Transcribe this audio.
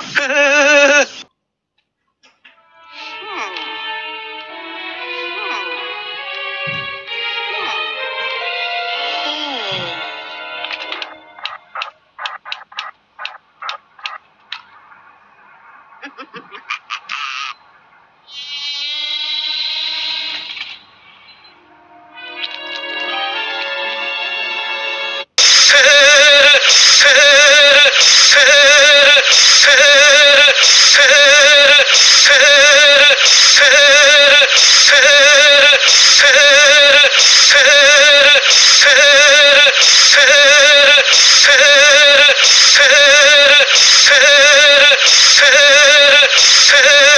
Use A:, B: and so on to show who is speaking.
A: hmm. Hmm.
B: Hey!